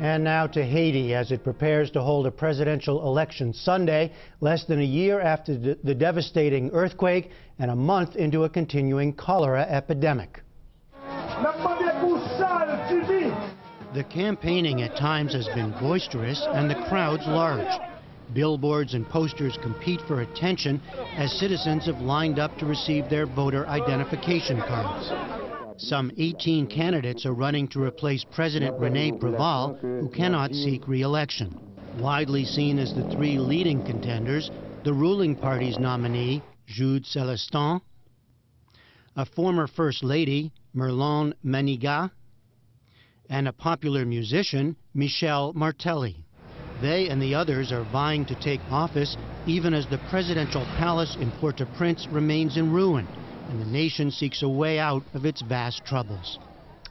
And now to Haiti as it prepares to hold a presidential election Sunday, less than a year after the devastating earthquake and a month into a continuing cholera epidemic. The campaigning at times has been boisterous and the crowds large. Billboards and posters compete for attention as citizens have lined up to receive their voter identification cards. Some 18 candidates are running to replace President Rene Preval, who cannot seek re-election. Widely seen as the three leading contenders, the ruling party's nominee, Jude Celestin, a former First Lady, Mirlande Manigat, and a popular musician, Michel Martelly. They and the others are vying to take office even as the presidential palace in Port-au-Prince remains in ruin and the nation seeks a way out of its vast troubles.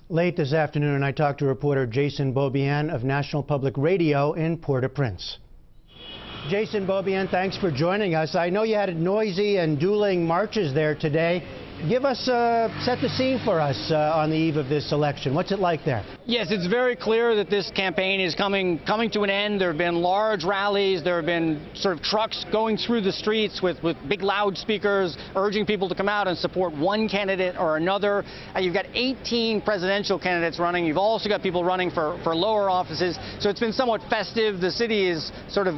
Late this afternoon, I talked to reporter Jason Beaubien of National Public Radio in Port-au-Prince. Jason Beaubien, thanks for joining us. I know you had noisy and dueling marches there today. Give us, uh, set the scene for us uh, on the eve of this election. What's it like there? Yes, it's very clear that this campaign is coming coming to an end. There have been large rallies. There have been sort of trucks going through the streets with, with big loudspeakers urging people to come out and support one candidate or another. Uh, you've got 18 presidential candidates running. You've also got people running for, for lower offices. So it's been somewhat festive. The city is sort of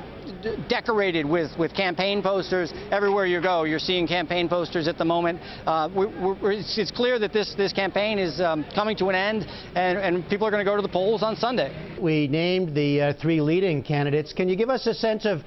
decorated with, with campaign posters. Everywhere you go, you're seeing campaign posters at the moment. Uh, we, it's, it's, clear that this, this campaign is um, coming to an end, and, and people are going to go to the polls on Sunday. We named the uh, three leading candidates. Can you give us a sense of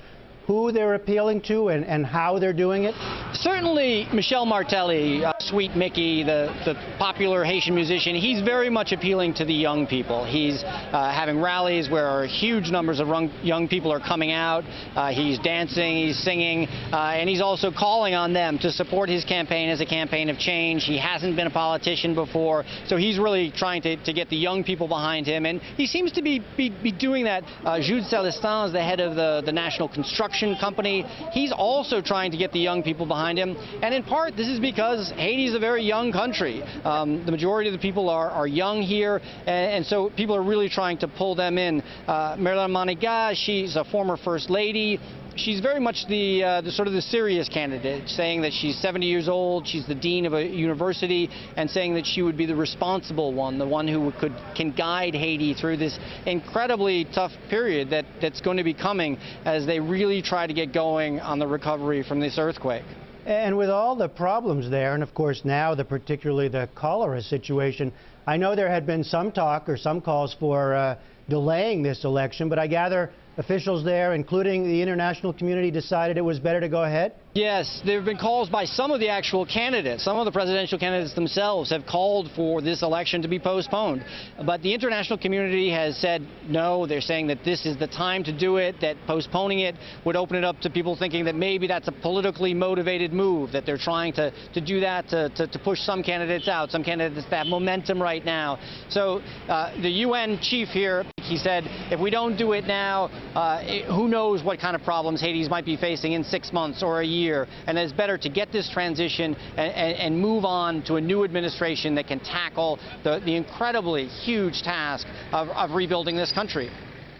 who they're appealing to and, and how they're doing it? Certainly, Michel Martelly, uh, Sweet Mickey, the, the popular Haitian musician, he's very much appealing to the young people. He's uh, having rallies where huge numbers of young people are coming out. Uh, he's dancing, he's singing, uh, and he's also calling on them to support his campaign as a campaign of change. He hasn't been a politician before, so he's really trying to, to get the young people behind him, and he seems to be, be, be doing that. Uh, Jude Celestin is the head of the, the National Construction company. He's also trying to get the young people behind him. And in part, this is because Haiti is a very young country. Um, the majority of the people are, are young here, and, and, so people are really trying to pull them in. Uh, Mirlande Manigat, she's a former first lady she's very much the, uh, the, sort of the serious candidate, saying that she's 70 years old, she's the dean of a university, and saying that she would be the responsible one, the one who could can guide Haiti through this incredibly tough period that, that's going to be coming as they really try to get going on the recovery from this earthquake. And with all the problems there, and of course now the particularly the cholera situation, I know there had been some talk or some calls for uh, delaying this election, but I gather officials there, including the international community, decided it was better to go ahead? Yes, there have been calls by some of the actual candidates. Some of the presidential candidates themselves have called for this election to be postponed. But the international community has said no. They're saying that this is the time to do it, that postponing it would open it up to people thinking that maybe that's a politically motivated move, that they're trying to, to do that to, to, to push some candidates out, some candidates that have momentum right now. So uh, the UN chief here, he said, if we don't do it now, uh, it, who knows what kind of problems Haiti might be facing in six months or a year year, and it's better to get this transition and, and, and move on to a new administration that can tackle the, the incredibly huge task of, of rebuilding this country.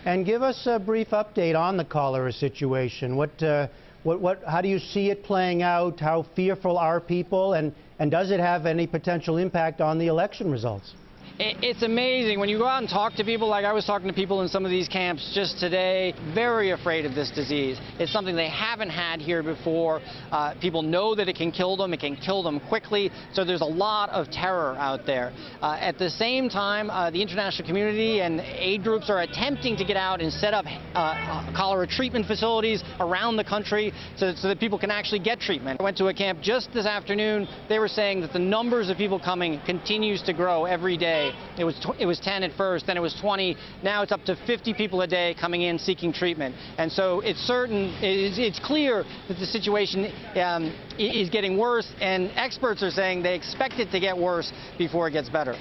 And give us a brief update on the cholera situation. What, uh, what, what, how do you see it playing out? How fearful are people? And, and does it have any potential impact on the election results? It's amazing. When you go out and talk to people like I was talking to people in some of these camps just today very afraid of this disease. It's something they haven't had here before. Uh, people know that it can kill them. It can kill them quickly. So there's a lot of terror out there. Uh, at the same time uh, the international community and aid groups are attempting to get out and set up uh, cholera treatment facilities around the country so, so that people can actually get treatment. I went to a camp just this afternoon. They were saying that the numbers of people coming continues to grow every day it was, it was 10 at first, then it was 20. Now it's up to 50 people a day coming in seeking treatment. And so it's certain, it's, it's clear that the situation um, is getting worse, and experts are saying they expect it to get worse before it gets better.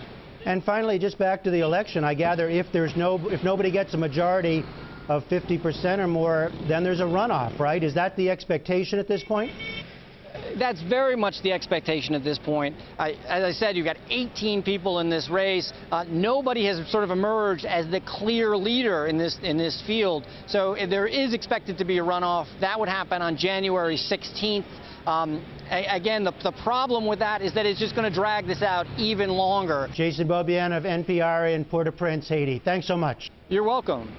And finally, just back to the election, I gather if there's no, if nobody gets a majority of 50% or more, then there's a runoff, right? Is that the expectation at this point? That's very much the expectation at this point. I, as I said, you've got 18 people in this race. Uh, nobody has sort of emerged as the clear leader in this in this field. So there is expected to be a runoff. That would happen on January 16th. Um, again, the, the problem with that is that it's just going to drag this out even longer. Jason Beaubien of NPR in Port-au-Prince, Haiti. Thanks so much. You're welcome.